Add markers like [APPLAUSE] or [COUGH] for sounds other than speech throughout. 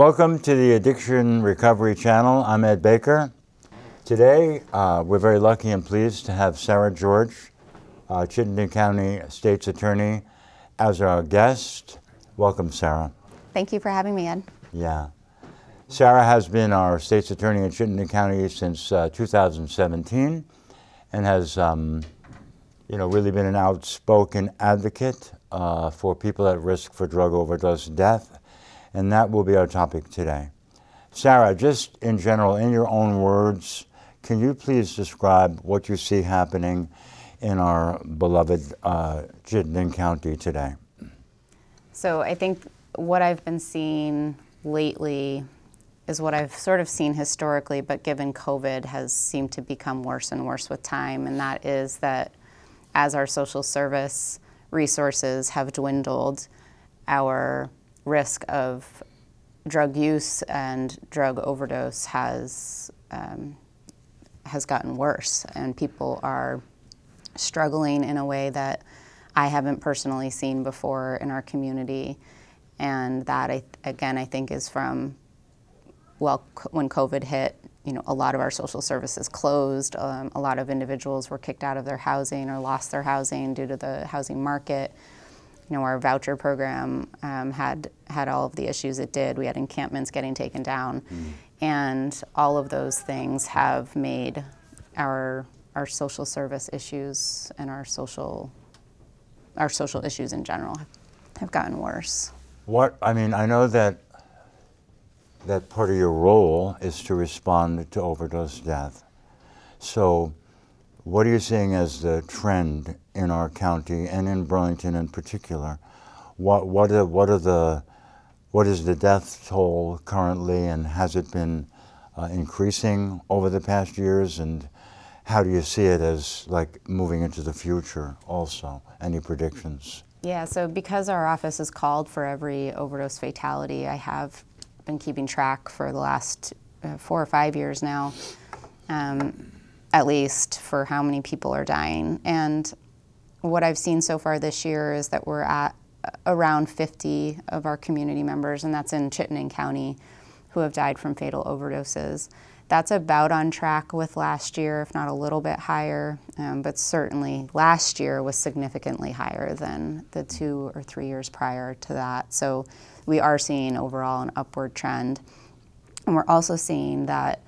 Welcome to the Addiction Recovery Channel. I'm Ed Baker. Today, uh, we're very lucky and pleased to have Sarah George, uh, Chittenden County State's Attorney, as our guest. Welcome, Sarah. Thank you for having me, Ed. Yeah. Sarah has been our State's Attorney in Chittenden County since uh, 2017 and has, um, you know, really been an outspoken advocate uh, for people at risk for drug overdose death and that will be our topic today. Sarah, just in general, in your own words, can you please describe what you see happening in our beloved uh, County today? So I think what I've been seeing lately is what I've sort of seen historically, but given COVID has seemed to become worse and worse with time, and that is that as our social service resources have dwindled, our risk of drug use and drug overdose has um, has gotten worse, and people are struggling in a way that I haven't personally seen before in our community, and that I, again I think is from well when COVID hit. You know, a lot of our social services closed. Um, a lot of individuals were kicked out of their housing or lost their housing due to the housing market you know, our voucher program um, had had all of the issues it did. We had encampments getting taken down, mm. and all of those things have made our our social service issues and our social our social issues in general have gotten worse. What I mean, I know that that part of your role is to respond to overdose death. So what are you seeing as the trend in our county and in Burlington in particular? What, what, are, what, are the, what is the death toll currently and has it been uh, increasing over the past years and how do you see it as like moving into the future also? Any predictions? Yeah, so because our office is called for every overdose fatality, I have been keeping track for the last uh, four or five years now. Um, at least for how many people are dying. And what I've seen so far this year is that we're at around 50 of our community members, and that's in Chittenden County, who have died from fatal overdoses. That's about on track with last year, if not a little bit higher, um, but certainly last year was significantly higher than the two or three years prior to that. So we are seeing overall an upward trend. And we're also seeing that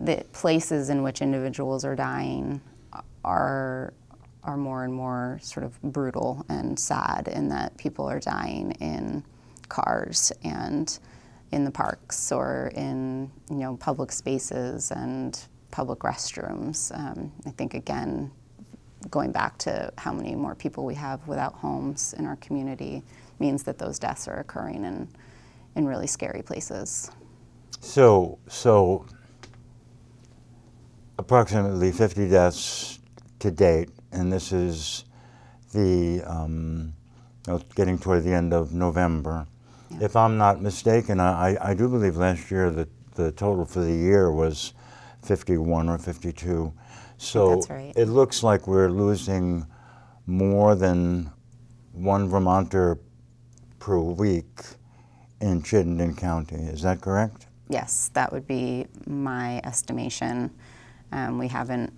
the places in which individuals are dying are are more and more sort of brutal and sad in that people are dying in cars and in the parks or in you know public spaces and public restrooms. Um, I think again, going back to how many more people we have without homes in our community means that those deaths are occurring in in really scary places. So so approximately 50 deaths to date, and this is the um, getting toward the end of November. Yeah. If I'm not mistaken, I, I do believe last year that the total for the year was 51 or 52. So right. it looks like we're losing more than one Vermonter per week in Chittenden County. Is that correct? Yes, that would be my estimation. Um, we haven't,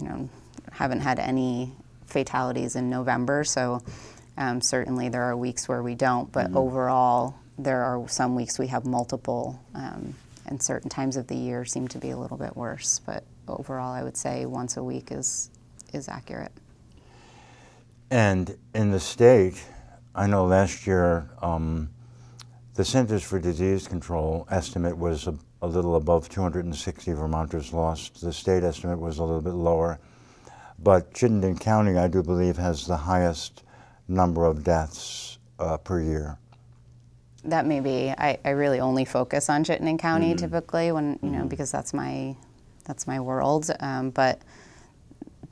you know, haven't had any fatalities in November, so um, certainly there are weeks where we don't, but mm-hmm. overall, there are some weeks we have multiple, um, and certain times of the year seem to be a little bit worse. But overall, I would say once a week is is accurate. And in the state, I know last year um, the Centers for Disease Control estimate was a, little above 260 Vermonters lost. The state estimate was a little bit lower. But Chittenden County, I do believe, has the highest number of deaths uh, per year. That may be. I, I really only focus on Chittenden County mm -hmm. typically when, you know, mm -hmm. because that's my, that's my world. Um, but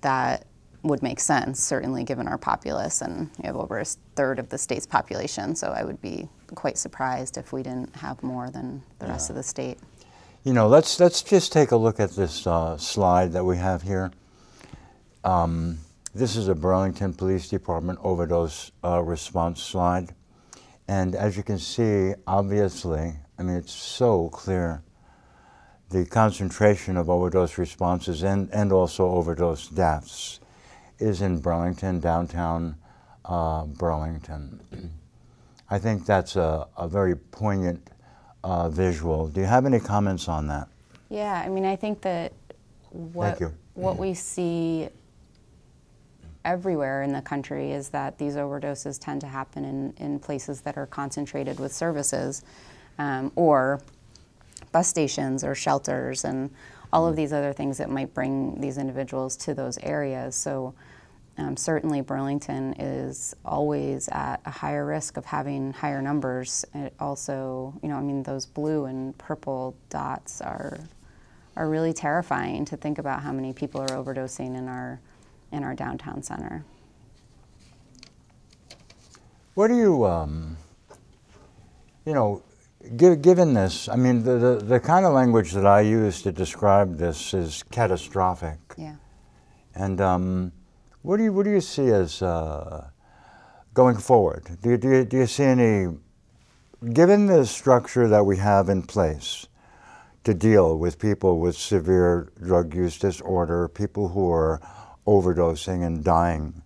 that would make sense, certainly given our populace, and we have over a third of the state's population. So I would be quite surprised if we didn't have more than the yeah. rest of the state. You know, let's let's just take a look at this uh, slide that we have here. Um, this is a Burlington Police Department overdose uh, response slide, and as you can see, obviously, I mean, it's so clear. The concentration of overdose responses and, and also overdose deaths is in Burlington, downtown uh, Burlington. [CLEARS THROAT] I think that's a, a very poignant uh, visual. Do you have any comments on that? Yeah, I mean, I think that what what we see everywhere in the country is that these overdoses tend to happen in, in places that are concentrated with services um, or bus stations or shelters and all of these other things that might bring these individuals to those areas. So um, certainly Burlington is always at a higher risk of having higher numbers. It also, you know, I mean, those blue and purple dots are are really terrifying to think about how many people are overdosing in our in our downtown center. What do you, um, you know, gi- given this, I mean, the, the, the kind of language that I use to describe this is catastrophic. Yeah. And um, what, do you, what do you see as uh, going forward? Do you, do, you, do you see any, given the structure that we have in place to deal with people with severe drug use disorder, people who are overdosing and dying,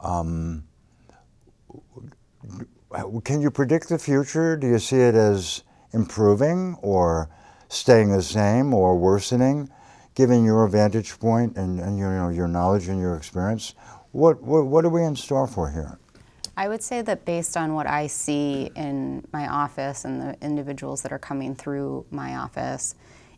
um, can you predict the future? Do you see it as improving or staying the same or worsening? Given your vantage point and, and your, you know, your knowledge and your experience, what, what, what are we in store for here? I would say that based on what I see in my office and the individuals that are coming through my office,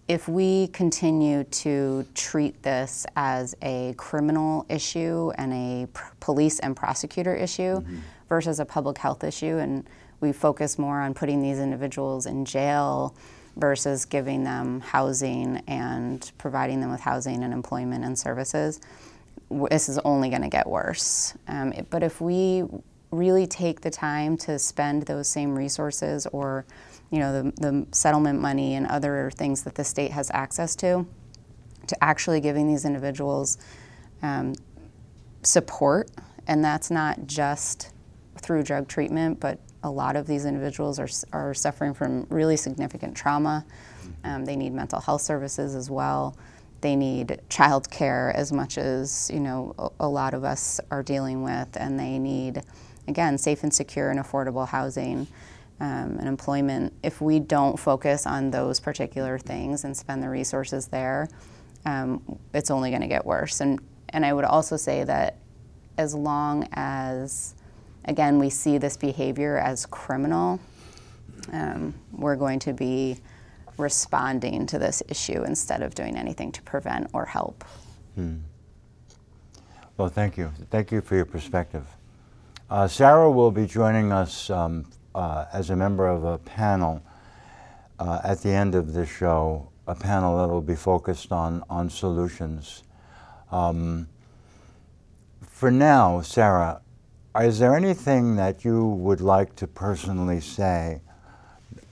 if we continue to treat this as a criminal issue and a pr- police and prosecutor issue mm-hmm. versus a public health issue, and we focus more on putting these individuals in jail versus giving them housing and providing them with housing and employment and services, this is only going to get worse. Um, but if we really take the time to spend those same resources or you know, the, the settlement money and other things that the state has access to, to actually giving these individuals um, support. And that's not just through drug treatment, but a lot of these individuals are, are suffering from really significant trauma. Um, they need mental health services as well. They need child care as much as you know a, a lot of us are dealing with, and they need, again, safe and secure and affordable housing um, and employment, if we don't focus on those particular things and spend the resources there, um, it's only going to get worse. And and I would also say that as long as, again, we see this behavior as criminal, um, we're going to be responding to this issue instead of doing anything to prevent or help. Hmm. Well, thank you. Thank you for your perspective. Uh, Sarah will be joining us um, uh, as a member of a panel uh, at the end of this show, a panel that will be focused on, on solutions. Um, for now, Sarah, is there anything that you would like to personally say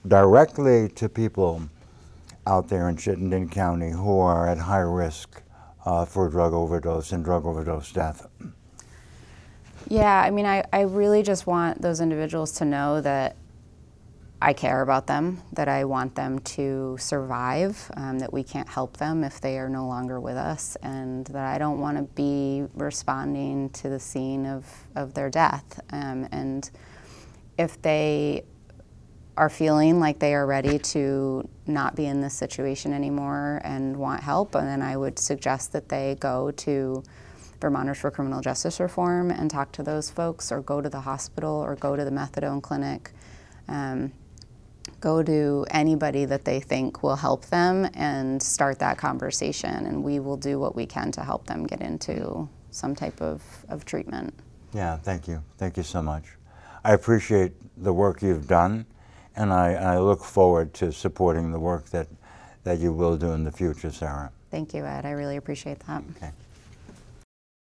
directly to people out there in Chittenden County who are at high risk uh, for drug overdose and drug overdose death? Yeah, I mean, I, I really just want those individuals to know that I care about them, that I want them to survive, um, that we can't help them if they are no longer with us, and that I don't want to be responding to the scene of, of their death. Um, and if they are feeling like they are ready to not be in this situation anymore and want help, and then I would suggest that they go to Vermonters for Criminal Justice Reform and talk to those folks, or go to the hospital, or go to the methadone clinic. Um, go to anybody that they think will help them and start that conversation, and we will do what we can to help them get into some type of, of treatment. Yeah, thank you. Thank you so much. I appreciate the work you've done, and I, I look forward to supporting the work that, that you will do in the future, Sarah. Thank you, Ed. I really appreciate that. Okay.